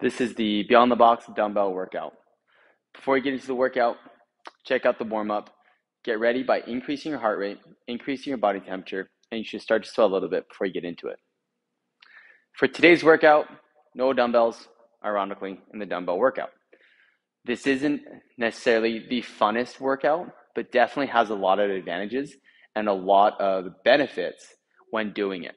This is the Beyond the Box dumbbell workout. Before you get into the workout, check out the warm up. Get ready by increasing your heart rate, increasing your body temperature, and you should start to sweat a little bit before you get into it. For today's workout, no dumbbells, ironically, in the dumbbell workout. This isn't necessarily the funnest workout, but definitely has a lot of advantages and a lot of benefits when doing it.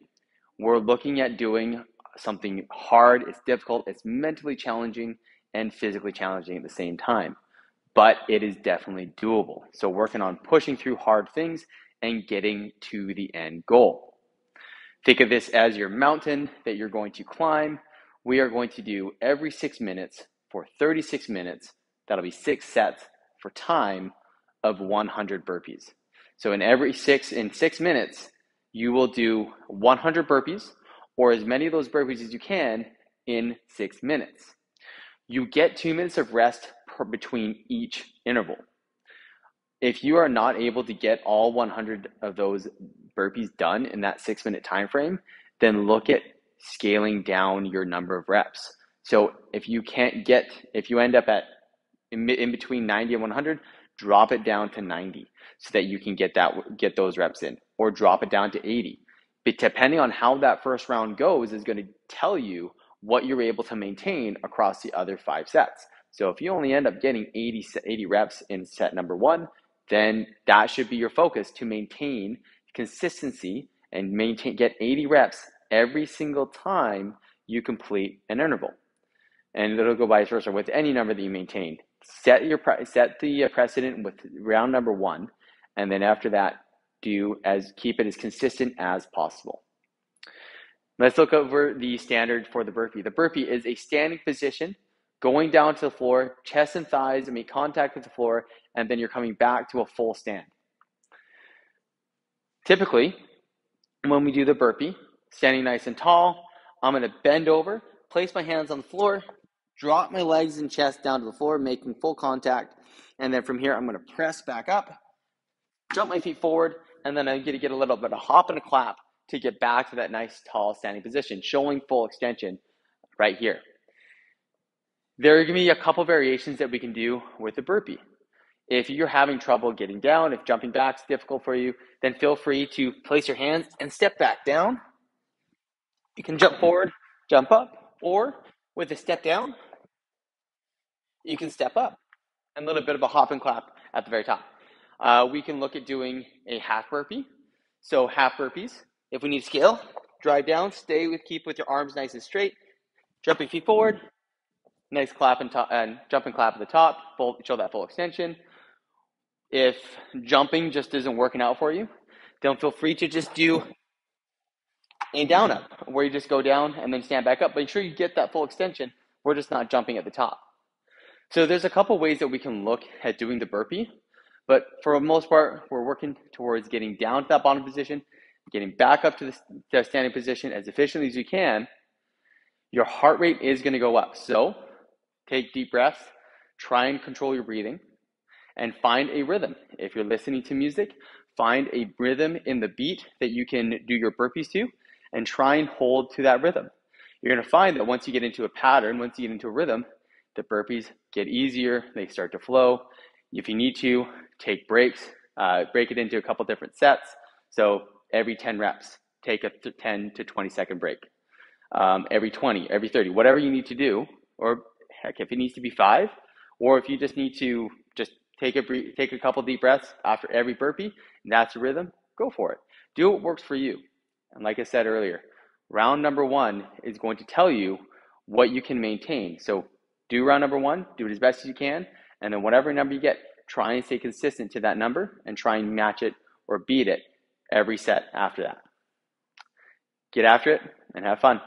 We're looking at doing something hard, it's difficult, it's mentally challenging, and physically challenging at the same time. But it is definitely doable. So, working on pushing through hard things and getting to the end goal. Think of this as your mountain that you're going to climb. We are going to do every six minutes for 36 minutes. That'll be six sets for time of 100 burpees. So in every six in six minutes, you will do 100 burpees or as many of those burpees as you can in six minutes. You get two minutes of rest per, between each interval. If you are not able to get all 100 of those burpees done in that six minute time frame, then look at scaling down your number of reps. So if you can't get, if you end up at in, in between 90 and 100, drop it down to 90 so that you can get that get those reps in, or drop it down to 80 but depending on how that first round goes is going to tell you what you're able to maintain across the other five sets. So if you only end up getting 80, 80 reps in set number one, then that should be your focus to maintain consistency and maintain get 80 reps every single time you complete an interval. And it'll go vice versa with any number that you maintain. Set your set the uh, precedent with round number one, and then after that, do as keep it as consistent as possible. Let's look over the standard for the burpee. The burpee is a standing position, going down to the floor, chest and thighs make contact with the floor, and then you're coming back to a full stand. Typically, when we do the burpee, standing nice and tall, I'm going to bend over, place my hands on the floor, drop my legs and chest down to the floor, making full contact, and then from here, I'm going to press back up, jump my feet forward, and then I'm going to get a little bit of a hop and a clap to get back to that nice tall standing position, showing full extension right here. There are going to be a couple variations that we can do with the burpee. If you're having trouble getting down, if jumping back is difficult for you, then feel free to place your hands and step back down. You can jump forward, jump up, or with a step down, you can step up. And a little bit of a hop and clap at the very top. Uh, we can look at doing a half burpee. So half burpees. If we need scale, drive down, stay with, keep with your arms nice and straight, jumping feet forward, nice clap and, top, and jump and clap at the top, full, show that full extension. If jumping just isn't working out for you, then feel free to just do a down up, where you just go down and then stand back up. Make sure you get that full extension. We're just not jumping at the top. So there's a couple ways that we can look at doing the burpee. But for the most part, we're working towards getting down to that bottom position, getting back up to the standing position as efficiently as you can. Your heart rate is going to go up. So take deep breaths, try and control your breathing, and find a rhythm. If you're listening to music, find a rhythm in the beat that you can do your burpees to, and try and hold to that rhythm. You're going to find that once you get into a pattern, once you get into a rhythm, the burpees get easier, they start to flow. If you need to, take breaks, uh, break it into a couple different sets. So every 10 reps, take a 10 to 20 second break. Um, every 20, every 30, whatever you need to do, or heck, if it needs to be five, or if you just need to just take a take a couple deep breaths after every burpee, that's a rhythm, go for it. Do what works for you. And like I said earlier, round number one is going to tell you what you can maintain. So do round number one, do it as best as you can, and then whatever number you get, try and stay consistent to that number and try and match it or beat it every set after that. Get after it and have fun.